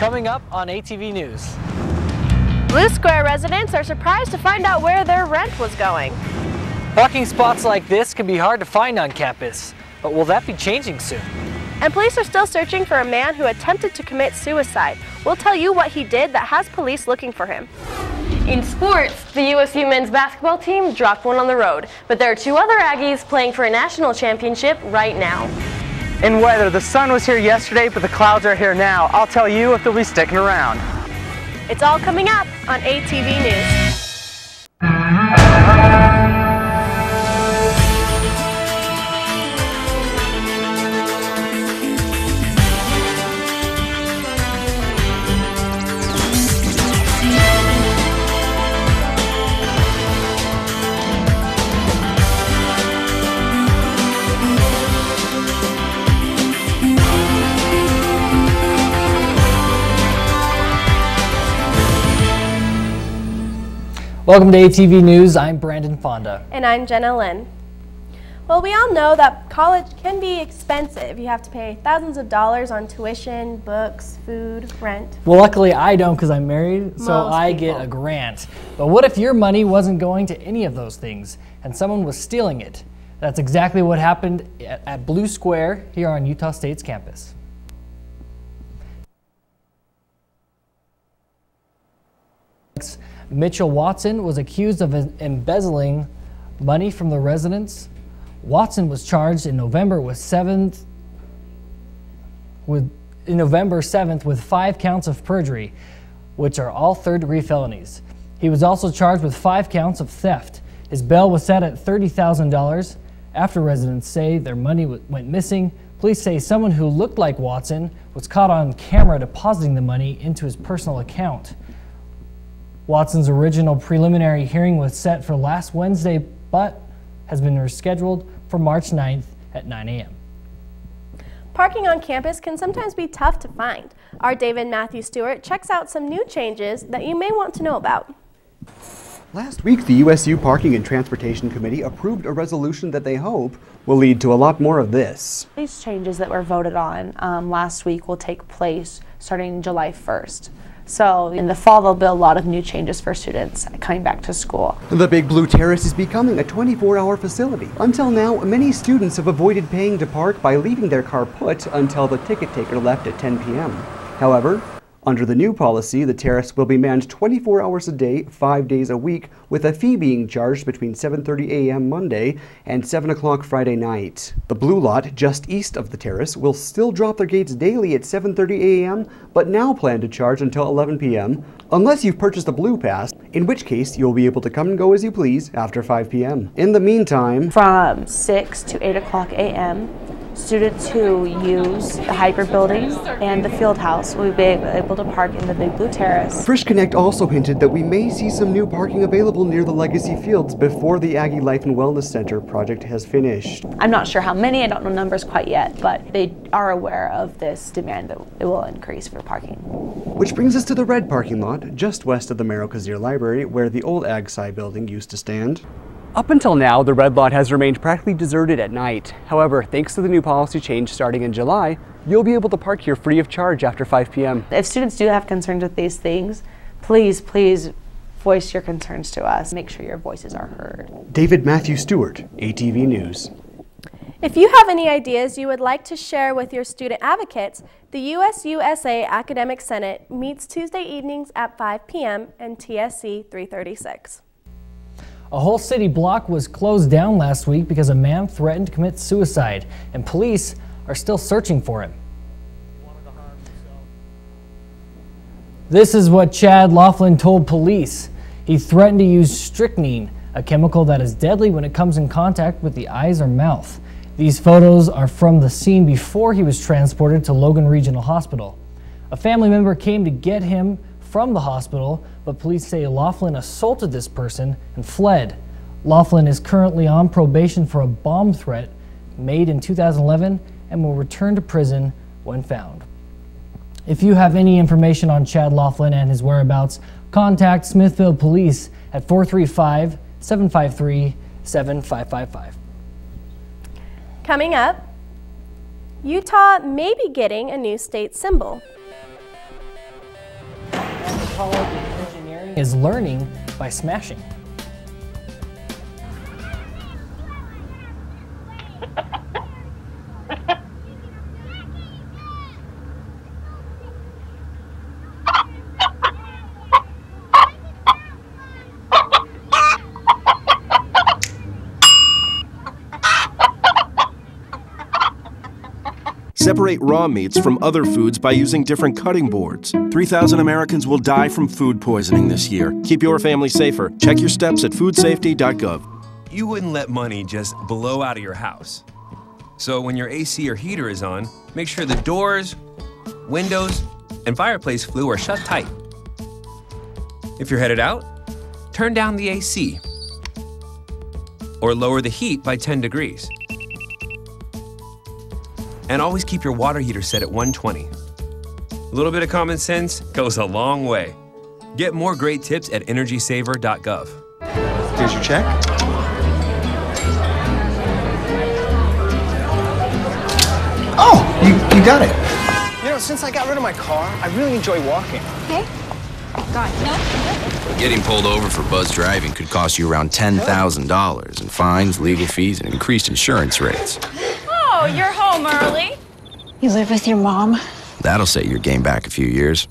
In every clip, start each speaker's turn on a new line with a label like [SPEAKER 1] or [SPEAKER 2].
[SPEAKER 1] Coming up on ATV News.
[SPEAKER 2] Blue Square residents are surprised to find out where their rent was going.
[SPEAKER 1] Parking spots like this can be hard to find on campus, but will that be changing soon?
[SPEAKER 2] And police are still searching for a man who attempted to commit suicide. We'll tell you what he did that has police looking for him. In sports, the USU men's basketball team dropped one on the road, but there are two other Aggies playing for a national championship right now.
[SPEAKER 3] In weather, the sun was here yesterday, but the clouds are here now. I'll tell you if they'll be sticking around.
[SPEAKER 2] It's all coming up on ATV News.
[SPEAKER 1] Welcome to ATV News. I'm Brandon Fonda.
[SPEAKER 2] And I'm Jenna Lynn. Well, we all know that college can be expensive. You have to pay thousands of dollars on tuition, books, food, rent.
[SPEAKER 1] Well, luckily I don't because I'm married, so
[SPEAKER 2] Most
[SPEAKER 1] I
[SPEAKER 2] people.
[SPEAKER 1] get a grant. But what if your money wasn't going to any of those things and someone was stealing it? That's exactly what happened at, at Blue Square here on Utah State's campus. Mitchell Watson was accused of embezzling money from the residents. Watson was charged in November with seventh with in November 7th with five counts of perjury, which are all third degree felonies. He was also charged with five counts of theft. His bail was set at $30,000. After residents say their money went missing, police say someone who looked like Watson was caught on camera depositing the money into his personal account. Watson's original preliminary hearing was set for last Wednesday, but has been rescheduled for March 9th at 9 a.m.
[SPEAKER 2] Parking on campus can sometimes be tough to find. Our David Matthew Stewart checks out some new changes that you may want to know about.
[SPEAKER 4] Last week, the USU Parking and Transportation Committee approved a resolution that they hope will lead to a lot more of this.
[SPEAKER 5] These changes that were voted on um, last week will take place starting July 1st. So in the fall, there'll be a lot of new changes for students coming back to school.
[SPEAKER 4] The Big Blue Terrace is becoming a 24-hour facility. Until now, many students have avoided paying to park by leaving their car put until the ticket taker left at 10 p.m. However, under the new policy, the terrace will be manned 24 hours a day, 5 days a week, with a fee being charged between 7:30 a.m. Monday and 7 o'clock Friday night. The blue lot just east of the terrace will still drop their gates daily at 7:30 a.m., but now plan to charge until 11 p.m. unless you've purchased a blue pass, in which case you'll be able to come and go as you please after 5 p.m. In the meantime,
[SPEAKER 5] From 6 to 8 o'clock a.m., students who use the HPER building and the field house will be able to park in the Big Blue Terrace.
[SPEAKER 4] Frisch Connect also hinted that we may see some new parking available near the Legacy Fields before the Aggie Life and Wellness Center project has finished.
[SPEAKER 5] I'm not sure how many, I don't know numbers quite yet, but they are aware of this demand that it will increase for parking.
[SPEAKER 4] Which brings us to the red parking lot, just west of the Merrill Cazier Library, where the old Ag Sci building used to stand. Up until now, the red lot has remained practically deserted at night. However, thanks to the new policy change starting in July, you'll be able to park here free of charge after 5 p.m.
[SPEAKER 5] If students do have concerns with these things, please, please voice your concerns to us. Make sure your voices are heard.
[SPEAKER 4] David Matthew Stewart, ATV News.
[SPEAKER 2] If you have any ideas you would like to share with your student advocates, the USUSA Academic Senate meets Tuesday evenings at 5 p.m. in TSC 336.
[SPEAKER 1] A whole city block was closed down last week because a man threatened to commit suicide, and police are still searching for him. This is what Chad Laughlin told police. He threatened to use strychnine, a chemical that is deadly when it comes in contact with the eyes or mouth. These photos are from the scene before he was transported to Logan Regional Hospital. A family member came to get him from the hospital, but police say Laughlin assaulted this person and fled. Laughlin is currently on probation for a bomb threat made in 2011 and will return to prison when found. If you have any information on Chad Laughlin and his whereabouts, contact Smithfield Police at 435 753 7555.
[SPEAKER 2] Coming up, Utah may be getting a new state symbol.
[SPEAKER 6] College Engineering is learning by smashing.
[SPEAKER 7] Raw meats from other foods by using different cutting boards. 3,000 Americans will die from food poisoning this year. Keep your family safer. Check your steps at foodsafety.gov.
[SPEAKER 8] You wouldn't let money just blow out of your house. So when your AC or heater is on, make sure the doors, windows, and fireplace flue are shut tight. If you're headed out, turn down the AC or lower the heat by 10 degrees. And always keep your water heater set at 120. A little bit of common sense goes a long way. Get more great tips at energysaver.gov.
[SPEAKER 4] Here's your check. Oh, you, you got it.
[SPEAKER 9] You know, since I got rid of my car, I really enjoy walking.
[SPEAKER 10] Okay. Got it. No.
[SPEAKER 11] Getting pulled over for buzz driving could cost you around $10,000 in fines, legal fees, and increased insurance rates.
[SPEAKER 10] Oh, you're home early.
[SPEAKER 12] You live with your mom?
[SPEAKER 11] That'll set your game back a few years.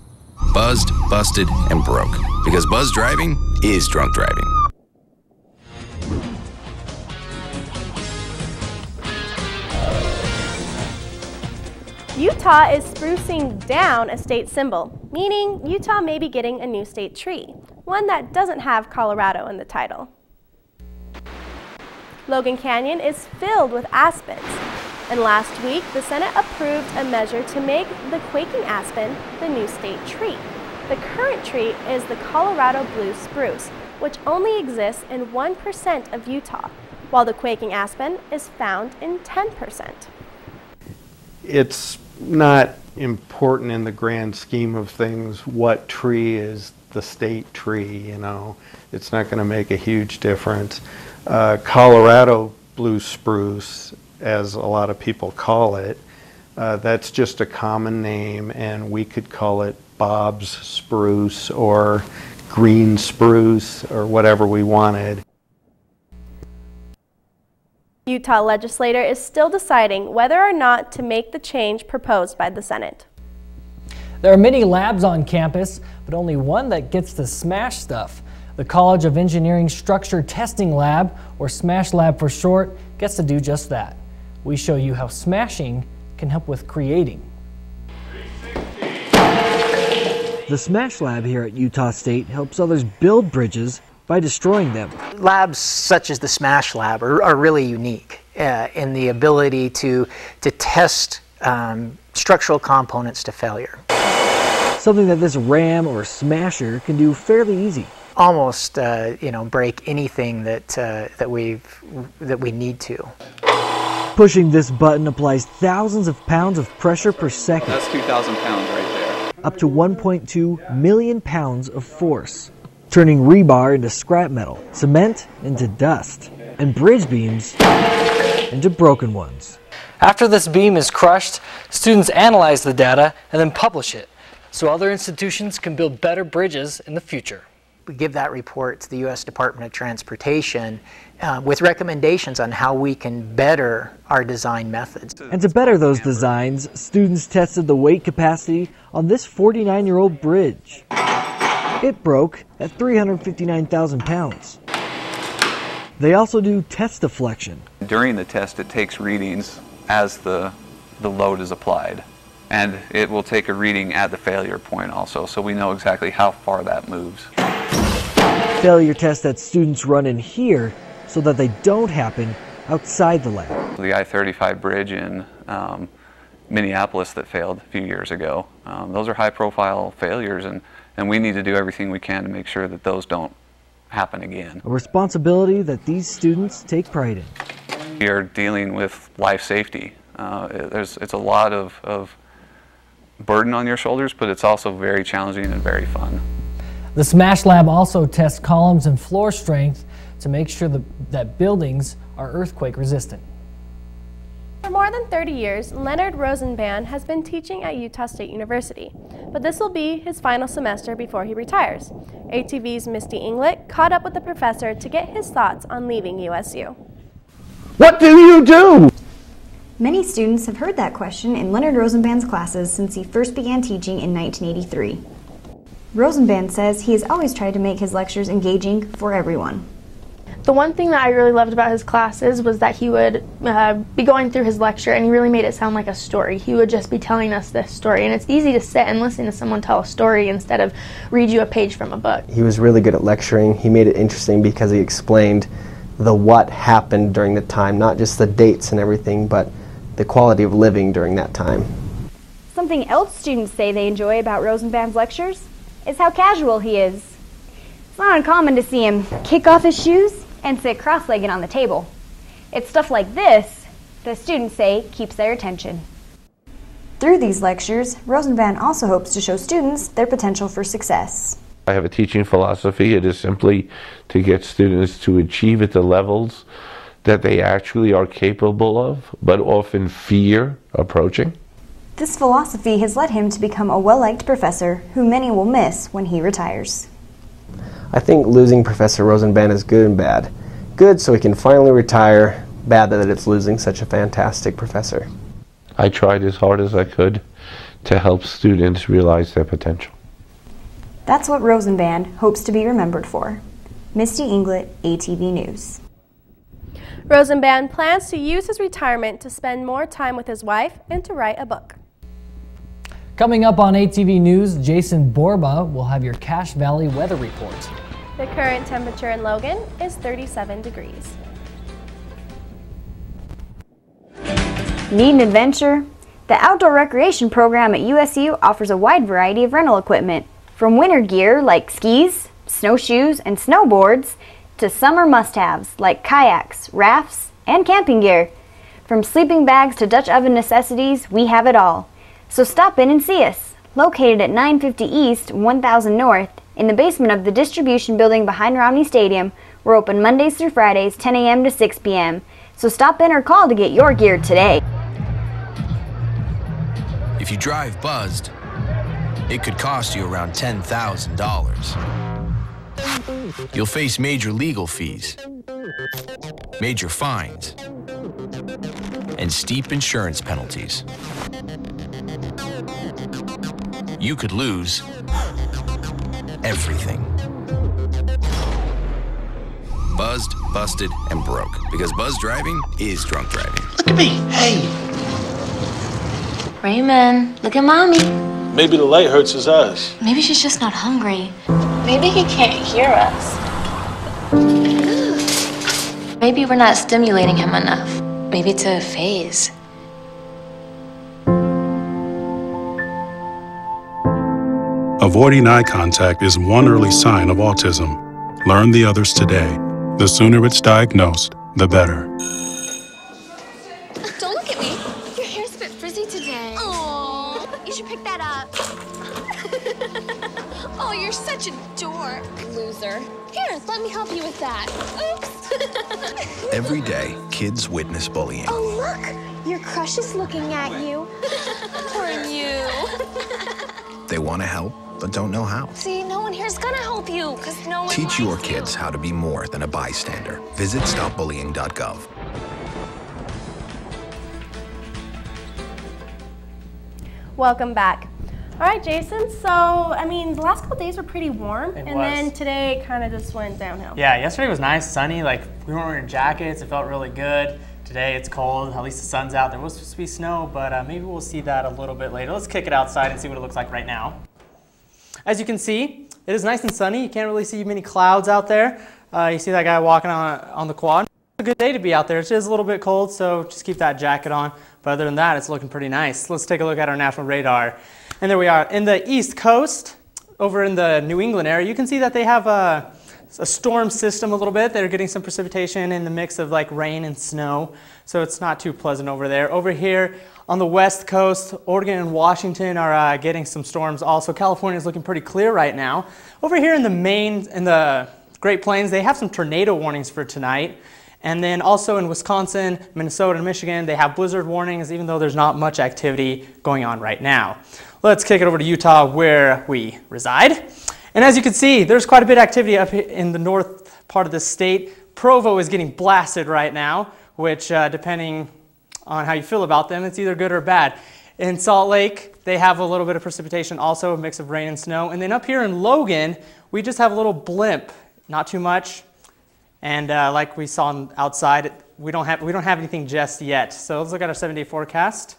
[SPEAKER 11] Buzzed, busted, and broke. Because buzz driving is drunk driving.
[SPEAKER 13] Utah is sprucing down a state symbol, meaning Utah may be getting a new state tree, one that doesn't have Colorado in the title. Logan Canyon is filled with aspens, and last week the Senate approved a measure to make the quaking aspen the new state tree. The current tree is the Colorado blue spruce, which only exists in 1% of Utah, while the quaking aspen is found in 10%.
[SPEAKER 14] It's not important in the grand scheme of things what tree is the state tree, you know. It's not going to make a huge difference. Uh, Colorado blue spruce, as a lot of people call it, uh, that's just a common name, and we could call it Bob's spruce or green spruce or whatever we wanted.
[SPEAKER 13] Utah legislator is still deciding whether or not to make the change proposed by the Senate.
[SPEAKER 6] There are many labs on campus, but only one that gets to smash stuff. The College of Engineering Structure Testing Lab, or SMASH Lab for short, gets to do just that. We show you how smashing can help with creating.
[SPEAKER 1] The SMASH Lab here at Utah State helps others build bridges by destroying them.
[SPEAKER 9] Labs such as the SMASH Lab are, are really unique uh, in the ability to, to test um, structural components to failure.
[SPEAKER 1] Something that this RAM or smasher can do fairly easy.
[SPEAKER 9] Almost, uh, you know, break anything that uh, that we that we need to.
[SPEAKER 1] Pushing this button applies thousands of pounds of pressure per second.
[SPEAKER 15] That's 2,000 pounds right there.
[SPEAKER 1] Up to 1.2 million pounds of force turning rebar into scrap metal, cement into dust, and bridge beams into broken ones.
[SPEAKER 6] After this beam is crushed, students analyze the data and then publish it, so other institutions can build better bridges in the future.
[SPEAKER 9] We give that report to the U.S. Department of Transportation uh, with recommendations on how we can better our design methods.
[SPEAKER 1] And to better those designs, students tested the weight capacity on this 49-year-old bridge. It broke at 359,000 pounds. They also do test deflection.
[SPEAKER 15] During the test, it takes readings as the, the load is applied. And it will take a reading at the failure point also, so we know exactly how far that moves.
[SPEAKER 1] Failure tests that students run in here so that they don't happen outside the lab.
[SPEAKER 15] The I-35 bridge in um, Minneapolis that failed a few years ago, um, those are high-profile failures, and and we need to do everything we can to make sure that those don't happen again.
[SPEAKER 1] A responsibility that these students take pride in.
[SPEAKER 15] We are dealing with life safety. Uh, there's, it's a lot of, of burden on your shoulders, but it's also very challenging and very fun.
[SPEAKER 6] The SMASH Lab also tests columns and floor strength to make sure the, that buildings are earthquake resistant.
[SPEAKER 13] For more than 30 years, Leonard Rosenband has been teaching at Utah State University, but this will be his final semester before he retires. ATV's Misty Inglet caught up with the professor to get his thoughts on leaving USU.
[SPEAKER 16] What do you do?
[SPEAKER 17] Many students have heard that question in Leonard Rosenband's classes since he first began teaching in 1983. Rosenband says he has always tried to make his lectures engaging for everyone.
[SPEAKER 18] The one thing that I really loved about his classes was that he would uh, be going through his lecture and he really made it sound like a story. He would just be telling us this story, and it's easy to sit and listen to someone tell a story instead of read you a page from a book.
[SPEAKER 19] He was really good at lecturing. He made it interesting because he explained the what happened during the time, not just the dates and everything, but the quality of living during that time.
[SPEAKER 17] Something else students say they enjoy about Rosenband's lectures is how casual he is. It's not uncommon to see him kick off his shoes and sit cross-legged on the table. It's stuff like this the students say keeps their attention. Through these lectures, Rosenband also hopes to show students their potential for success.
[SPEAKER 16] I have a teaching philosophy. It is simply to get students to achieve at the levels that they actually are capable of, but often fear approaching.
[SPEAKER 17] This philosophy has led him to become a well-liked professor who many will miss when he retires.
[SPEAKER 19] I think losing Professor Rosenband is good and bad. Good so he can finally retire, bad that it's losing such a fantastic professor.
[SPEAKER 16] I tried as hard as I could to help students realize their potential.
[SPEAKER 17] That's what Rosenband hopes to be remembered for. Misty Inglet, ATV News.
[SPEAKER 13] Rosenband plans to use his retirement to spend more time with his wife and to write a book.
[SPEAKER 1] Coming up on ATV News, Jason Borba will have your Cache Valley weather report.
[SPEAKER 13] The current temperature in Logan is 37 degrees.
[SPEAKER 17] Need an adventure? The Outdoor Recreation Program at USU offers a wide variety of rental equipment, from winter gear like skis, snowshoes, and snowboards, to summer must-haves like kayaks, rafts, and camping gear. From sleeping bags to Dutch oven necessities, we have it all. So stop in and see us. Located at 950 East, 1000 North, in the basement of the distribution building behind Romney Stadium, we're open Mondays through Fridays, 10 a.m. to 6 p.m. So stop in or call to get your gear today.
[SPEAKER 11] If you drive buzzed, it could cost you around $10,000. You'll face major legal fees, major fines, and steep insurance penalties. You could lose everything. Buzzed, busted, and broke. Because buzz driving is drunk driving.
[SPEAKER 20] Look at me. Hey.
[SPEAKER 10] Raymond, look at mommy.
[SPEAKER 20] Maybe the light hurts his eyes.
[SPEAKER 10] Maybe she's just not hungry. Maybe he can't hear us. Maybe we're not stimulating him enough. Maybe it's a phase.
[SPEAKER 21] Avoiding eye contact is one early sign of autism. Learn the others today. The sooner it's diagnosed, the better.
[SPEAKER 11] Teach your kids how to be more than a bystander. Visit stopbullying.gov.
[SPEAKER 13] Welcome back. All right, Jason. So, I mean, the last couple days were pretty warm,
[SPEAKER 3] It
[SPEAKER 13] and
[SPEAKER 3] was.
[SPEAKER 13] then today kind of just went downhill.
[SPEAKER 3] Yeah, yesterday was nice, sunny. Like we weren't wearing jackets. It felt really good. Today it's cold. At least the sun's out. There was supposed to be snow, but uh, maybe we'll see that a little bit later. Let's kick it outside and see what it looks like right now. As you can see, it is nice and sunny. You can't really see many clouds out there. Uh, you see that guy walking on on the quad. It's a good day to be out there. It is a little bit cold, so just keep that jacket on. But other than that, it's looking pretty nice. Let's take a look at our national radar. And there we are. In the east coast, over in the New England area, you can see that they have a, a storm system a little bit. They're getting some precipitation in the mix of like rain and snow, so it's not too pleasant over there. Over here on the west coast, Oregon and Washington are uh, getting some storms also. California is looking pretty clear right now. Over here in the Maine, in the Great Plains, they have some tornado warnings for tonight. And then also in Wisconsin, Minnesota, and Michigan, they have blizzard warnings, even though there's not much activity going on right now. Let's kick it over to Utah, where we reside. And as you can see, there's quite a bit of activity up in the north part of the state. Provo is getting blasted right now, which, uh, depending on how you feel about them, it's either good or bad. In Salt Lake, they have a little bit of precipitation, also a mix of rain and snow. And then up here in Logan, we just have a little blimp, not too much, and uh, like we saw outside, we don't, have, we don't have anything just yet. So let's look at our seven day forecast.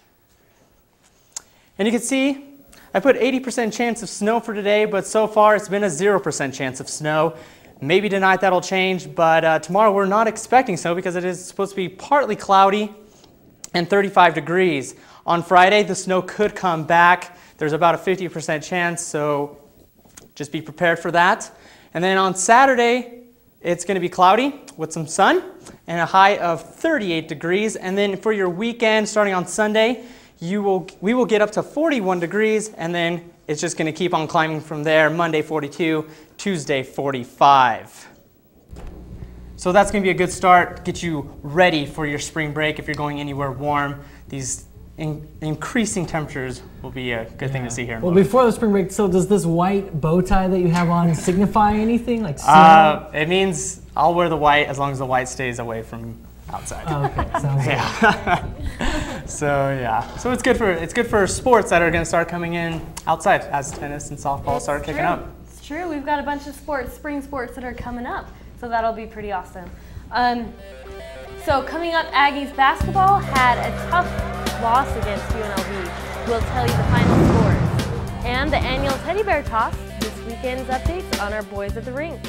[SPEAKER 3] And you can see I put 80% chance of snow for today, but so far it's been a 0% chance of snow. Maybe tonight that'll change, but uh, tomorrow we're not expecting snow because it is supposed to be partly cloudy and 35 degrees. On Friday, the snow could come back. There's about a 50% chance, so just be prepared for that. And then on Saturday, it's going to be cloudy with some sun and a high of 38 degrees. And then for your weekend, starting on Sunday, you will, we will get up to 41 degrees, and then it's just going to keep on climbing from there. Monday 42, Tuesday 45. So that's going to be a good start. Get you ready for your spring break if you're going anywhere warm. These in, increasing temperatures will be a good yeah. thing to see here.
[SPEAKER 1] Well, before the spring break, so does this white bow tie that you have on signify anything? Like
[SPEAKER 3] uh, it means I'll wear the white as long as the white stays away from outside.
[SPEAKER 1] Oh, okay, sounds
[SPEAKER 3] yeah. so yeah, so it's good for it's good for sports that are going to start coming in outside as tennis and softball
[SPEAKER 2] it's
[SPEAKER 3] start
[SPEAKER 2] true.
[SPEAKER 3] kicking up.
[SPEAKER 2] It's true. We've got a bunch of sports, spring sports that are coming up, so that'll be pretty awesome. Um, so coming up, Aggies basketball had a tough loss against UNLV. We'll tell you the final scores. And the annual teddy bear toss, this weekend's updates on our boys at the rink.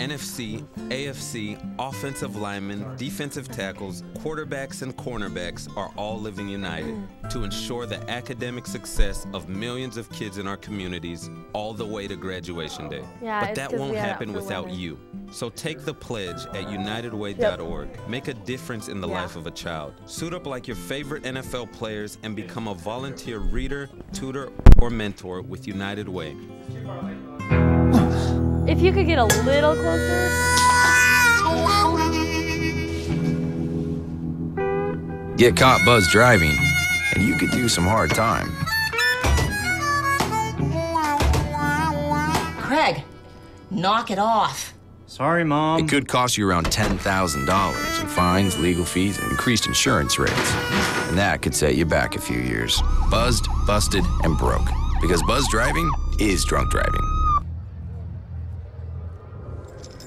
[SPEAKER 11] NFC, AFC, offensive linemen, defensive tackles, quarterbacks, and cornerbacks are all living united to ensure the academic success of millions of kids in our communities all the way to graduation day.
[SPEAKER 2] Yeah,
[SPEAKER 11] but that won't happen without
[SPEAKER 2] women.
[SPEAKER 11] you. So take the pledge at unitedway.org. Yep. Make a difference in the yeah. life of a child. Suit up like your favorite NFL players and become a volunteer reader, tutor, or mentor with United Way.
[SPEAKER 2] If you could get a little closer.
[SPEAKER 11] Get caught buzz driving, and you could do some hard time.
[SPEAKER 22] Craig, knock it off.
[SPEAKER 3] Sorry, Mom.
[SPEAKER 11] It could cost you around $10,000 in fines, legal fees, and increased insurance rates. And that could set you back a few years. Buzzed, busted, and broke. Because buzz driving is drunk driving.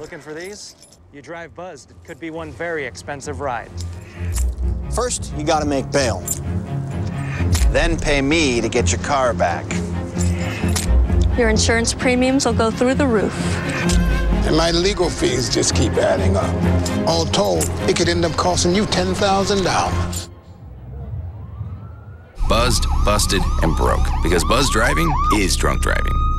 [SPEAKER 23] Looking for these? You drive buzzed, it could be one very expensive ride.
[SPEAKER 24] First, you gotta make bail. Then pay me to get your car back.
[SPEAKER 25] Your insurance premiums will go through the roof.
[SPEAKER 26] And my legal fees just keep adding up. All told, it could end up costing you $10,000.
[SPEAKER 11] Buzzed, busted, and broke. Because buzz driving is drunk driving.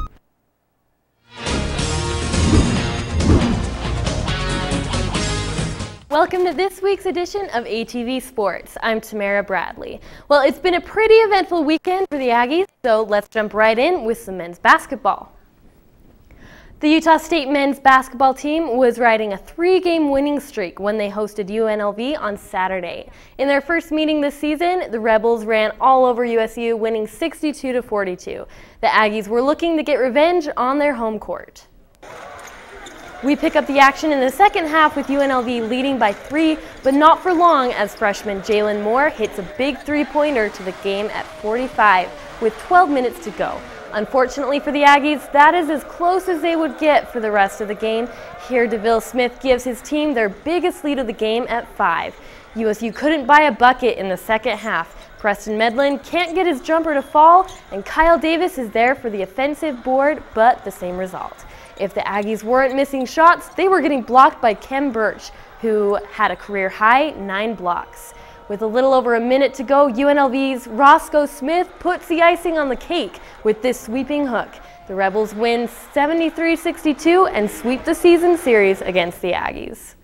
[SPEAKER 2] Welcome to this week's edition of ATV Sports. I'm Tamara Bradley. Well, it's been a pretty eventful weekend for the Aggies, so let's jump right in with some men's basketball. The Utah State men's basketball team was riding a three-game winning streak when they hosted UNLV on Saturday. In their first meeting this season, the Rebels ran all over USU, winning 62 to 42. The Aggies were looking to get revenge on their home court. We pick up the action in the second half with UNLV leading by three, but not for long as freshman Jalen Moore hits a big three-pointer to the game at 45 with 12 minutes to go. Unfortunately for the Aggies, that is as close as they would get for the rest of the game. Here, DeVille Smith gives his team their biggest lead of the game at five. USU couldn't buy a bucket in the second half. Preston Medlin can't get his jumper to fall, and Kyle Davis is there for the offensive board, but the same result. If the Aggies weren't missing shots, they were getting blocked by Khem Birch, who had a career high nine blocks. With a little over a minute to go, UNLV's Roscoe Smith puts the icing on the cake with this sweeping hook. The Rebels win 73-62 and sweep the season series against the Aggies.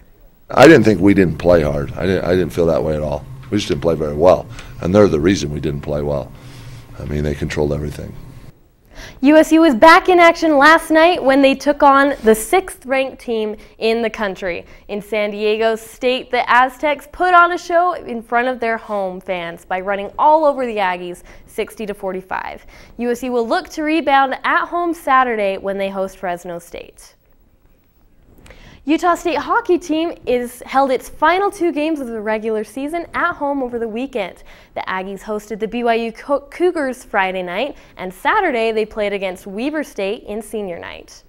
[SPEAKER 27] I didn't think we didn't play hard. I didn't, I didn't feel that way at all. We just didn't play very well, and they're the reason we didn't play well. I mean, they controlled everything.
[SPEAKER 2] USU was back in action last night when they took on the sixth ranked team in the country. In San Diego State, the Aztecs put on a show in front of their home fans by running all over the Aggies 60 to 45. USU will look to rebound at home Saturday when they host Fresno State. Utah State hockey team is held its final two games of the regular season at home over the weekend. The Aggies hosted the BYU Cougars Friday night, and Saturday they played against Weber State in senior night.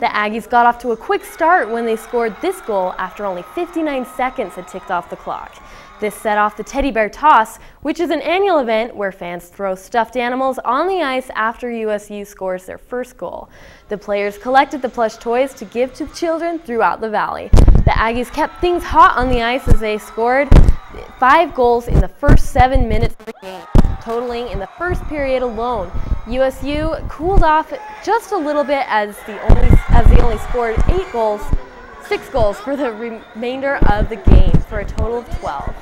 [SPEAKER 2] The Aggies got off to a quick start when they scored this goal after only 59 seconds had ticked off the clock. This set off the Teddy Bear Toss, which is an annual event where fans throw stuffed animals on the ice after USU scores their first goal. The players collected the plush toys to give to children throughout the valley. The Aggies kept things hot on the ice as they scored five goals in the first seven minutes of the game, totaling in the first period alone. USU cooled off just a little bit as the only as they only scored eight goals, six goals for the remainder of the game for a total of 12.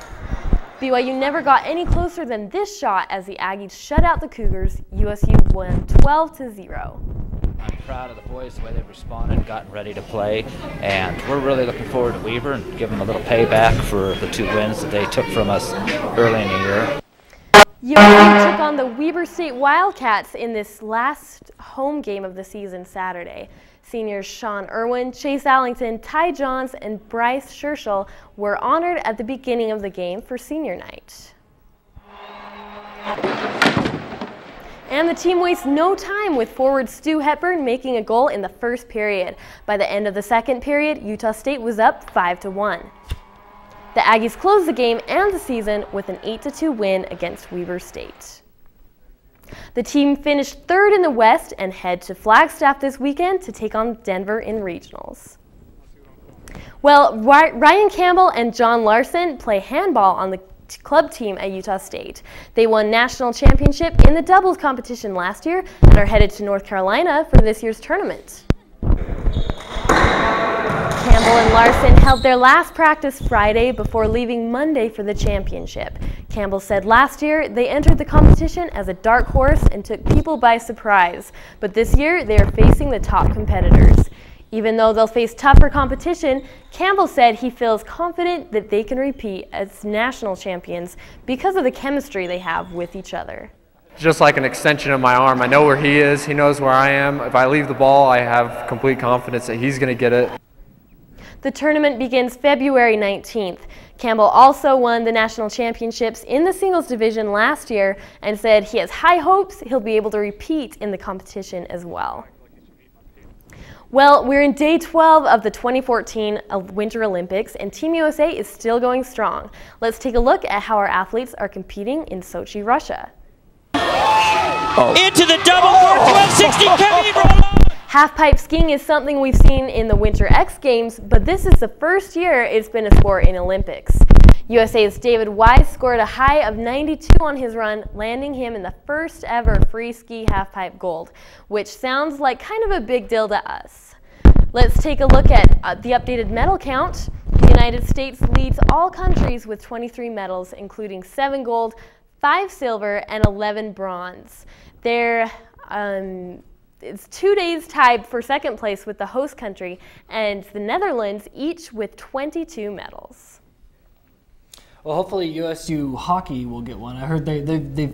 [SPEAKER 2] BYU never got any closer than this shot as the Aggies shut out the Cougars. USU won 12 to 0.
[SPEAKER 28] I'm proud of the boys, the way they've responded and gotten ready to play. And we're really looking forward to Weber and give them a little payback for the two wins that they took from us early in the year.
[SPEAKER 2] USU took on the Weber State Wildcats in this last home game of the season Saturday. Seniors Sean Irwin, Chase Allington, Ty Johns, and Bryce Scherschel were honored at the beginning of the game for senior night. And the team wastes no time with forward Stu Hepburn making a goal in the first period. By the end of the second period, Utah State was up 5 to 1. The Aggies closed the game and the season with an 8 to 2 win against Weber State. The team finished third in the West and head to Flagstaff this weekend to take on Denver in regionals. Well, Ryan Campbell and John Larson play handball on the club team at Utah State. They won national championship in the doubles competition last year and are headed to North Carolina for this year's tournament. Campbell and Larson held their last practice Friday before leaving Monday for the championship. Campbell said last year they entered the competition as a dark horse and took people by surprise, but this year they are facing the top competitors. Even though they'll face tougher competition, Campbell said he feels confident that they can repeat as national champions because of the chemistry they have with each other.
[SPEAKER 29] Just like an extension of my arm. I know where he is, he knows where I am. If I leave the ball, I have complete confidence that he's going to get it.
[SPEAKER 2] The tournament begins February 19th. Campbell also won the national championships in the singles division last year and said he has high hopes he'll be able to repeat in the competition as well. Well, we're in day 12 of the 2014 Winter Olympics, and Team USA is still going strong. Let's take a look at how our athletes are competing in Sochi, Russia.
[SPEAKER 30] Oh. Into the double for 1260
[SPEAKER 2] Half-pipe skiing is something we've seen in the Winter X Games, but this is the first year it's been a sport in Olympics. USA's David Wise scored a high of 92 on his run, landing him in the first ever free ski half-pipe gold, which sounds like kind of a big deal to us. Let's take a look at uh, the updated medal count. The United States leads all countries with 23 medals, including 7 gold, 5 silver, and 11 bronze. They're um, it's two days tied for second place with the host country and the Netherlands, each with 22 medals.
[SPEAKER 1] Well, hopefully USU hockey will get one. I heard they they they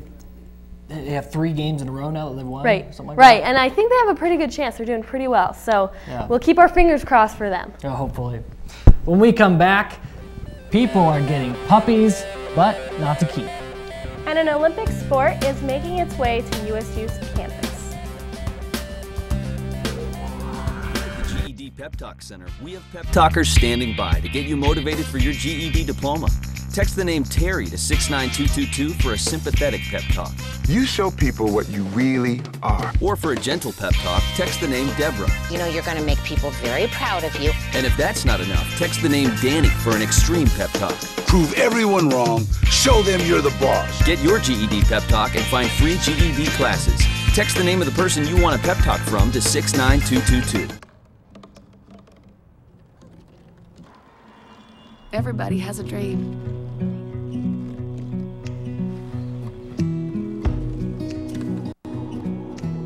[SPEAKER 1] they have three games in a row now that they've won.
[SPEAKER 2] Right,
[SPEAKER 1] like
[SPEAKER 2] right,
[SPEAKER 1] that.
[SPEAKER 2] and I think they have a pretty good chance. They're doing pretty well, so
[SPEAKER 1] Yeah.
[SPEAKER 2] we'll keep our fingers crossed for them.
[SPEAKER 1] Yeah, hopefully. When we come back, people are getting puppies, but not to keep.
[SPEAKER 2] And an Olympic sport is making its way to USU's campus.
[SPEAKER 7] GED Pep Talk Center. We have pep talkers standing by to get you motivated for your GED diploma. Text the name Terry to 69222 for a sympathetic pep talk.
[SPEAKER 20] You show people what you really are.
[SPEAKER 7] Or for a gentle pep talk, text the name Deborah.
[SPEAKER 22] You know you're going to make people very proud of you.
[SPEAKER 7] And if that's not enough, text the name Danny for an extreme pep talk.
[SPEAKER 20] Prove everyone wrong. Show them you're the boss.
[SPEAKER 7] Get your GED pep talk and find free GED classes. Text the name of the person you want a pep talk from to 69222.
[SPEAKER 31] Everybody has a dream.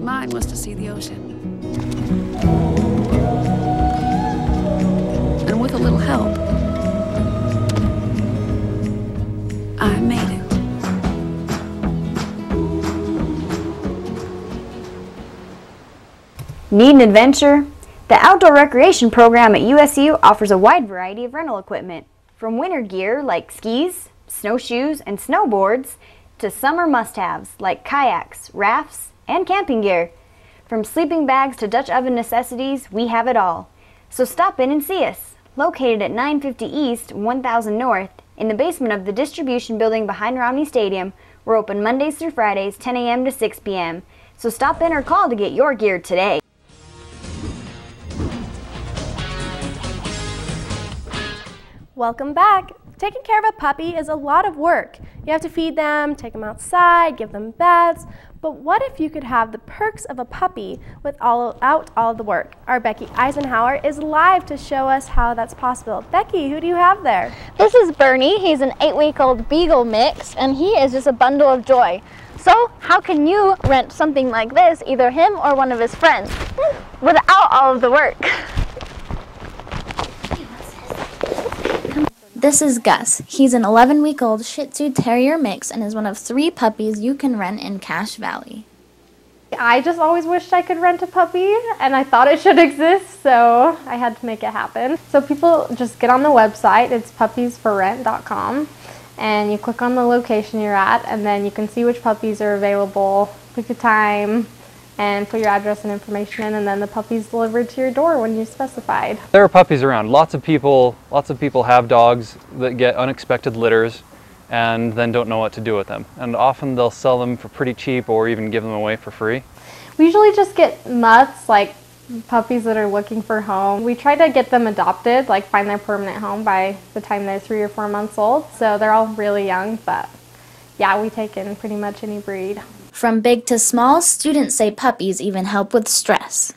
[SPEAKER 31] Mine was to see the ocean. And with a little help, I made it.
[SPEAKER 17] Need an adventure? The Outdoor Recreation Program at USU offers a wide variety of rental equipment, from winter gear like skis, snowshoes, and snowboards, to summer must-haves like kayaks, rafts, and camping gear. From sleeping bags to Dutch oven necessities, we have it all. So stop in and see us. Located at 950 East, 1000 North, in the basement of the distribution building behind Romney Stadium, we're open Mondays through Fridays, 10 a.m. to 6 p.m. So stop in or call to get your gear today.
[SPEAKER 32] Welcome back. Taking care of a puppy is a lot of work. You have to feed them, take them outside, give them baths. But what if you could have the perks of a puppy without all the work? Our Becky Eisenhower is live to show us how that's possible. Becky, who do you have there?
[SPEAKER 33] This is Bernie. He's an eight-week-old beagle mix, and he is just a bundle of joy. So how can you rent something like this, either him or one of his friends, without all of the work?
[SPEAKER 34] This is Gus. He's an 11 week old Shih Tzu Terrier mix and is one of three puppies you can rent in Cache Valley.
[SPEAKER 32] I just always wished I could rent a puppy and I thought it should exist, so I had to make it happen. So people just get on the website, it's puppiesforrent.com, and you click on the location you're at, and then you can see which puppies are available, pick a time, and put your address and information in and then the puppy's delivered to your door when you specified.
[SPEAKER 15] There are puppies around. Lots of people lots of people have dogs that get unexpected litters and then don't know what to do with them. And often they'll sell them for pretty cheap or even give them away for free.
[SPEAKER 32] We usually just get mutts like puppies that are looking for home. We try to get them adopted, like find their permanent home by the time they're three or four months old. So they're all really young, but yeah, we take in pretty much any breed.
[SPEAKER 34] From big to small, students say puppies even help with stress.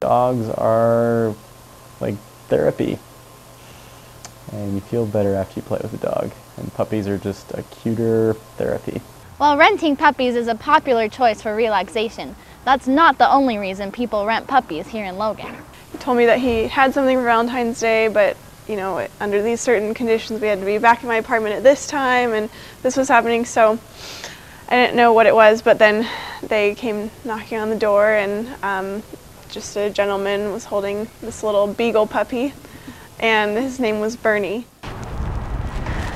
[SPEAKER 35] Dogs are like therapy. And you feel better after you play with a dog. And puppies are just a cuter therapy.
[SPEAKER 33] While renting puppies is a popular choice for relaxation, that's not the only reason people rent puppies here in Logan.
[SPEAKER 36] He told me that he had something for Valentine's Day, but you know, under these certain conditions, we had to be back in my apartment at this time, and this was happening. So I didn't know what it was, but then they came knocking on the door, and um, just a gentleman was holding this little beagle puppy, and his name was Bernie.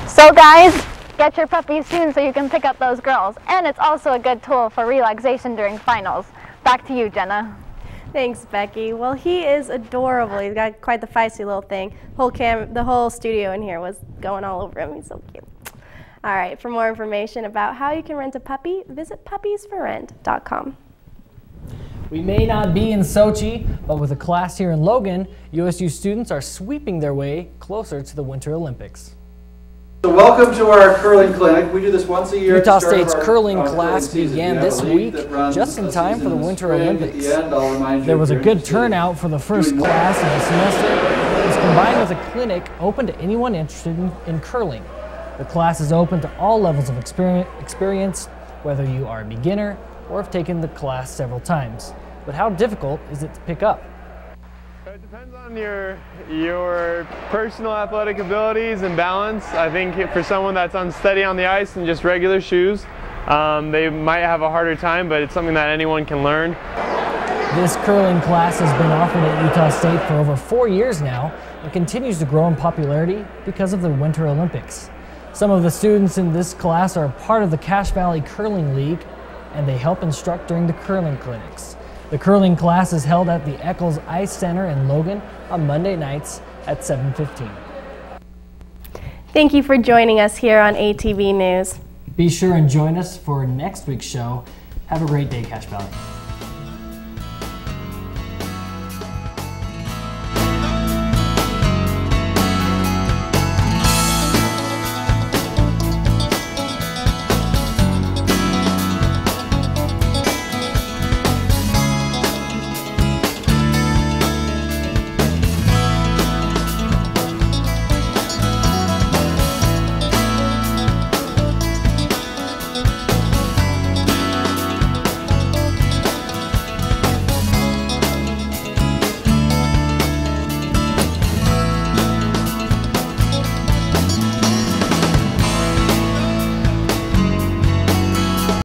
[SPEAKER 33] So guys, get your puppies soon so you can pick up those girls. And it's also a good tool for relaxation during finals. Back to you, Jenna.
[SPEAKER 32] Thanks, Becky. Well, he is adorable. He's got quite the feisty little thing. Whole cam, the whole studio in here was going all over him. He's so cute. All right, for more information about how you can rent a puppy, visit puppiesforrent.com.
[SPEAKER 1] We may not be in Sochi, but with a class here in Logan, USU students are sweeping their way closer to the Winter Olympics.
[SPEAKER 20] So welcome to our curling clinic. We do this once a year.
[SPEAKER 1] Utah State's our, curling uh, class curling began this week just in time for the Winter Olympics. The end, there was a good turnout for the first class of the semester. It was combined with a clinic open to anyone interested in, in curling. The class is open to all levels of experience, whether you are a beginner or have taken the class several times. But how difficult is it to pick up?
[SPEAKER 37] It depends on your your personal athletic abilities and balance. I think for someone that's unsteady on the ice and just regular shoes, um, they might have a harder time, but it's something that anyone can learn.
[SPEAKER 1] This curling class has been offered at Utah State for over four years now and continues to grow in popularity because of the Winter Olympics. Some of the students in this class are part of the Cache Valley Curling League, and they help instruct during the curling clinics. The curling class is held at the Eccles Ice Center in Logan on Monday nights at 7.15.
[SPEAKER 32] Thank you for joining us here on ATV News.
[SPEAKER 1] Be sure and join us for next week's show. Have a great day, Cache Valley.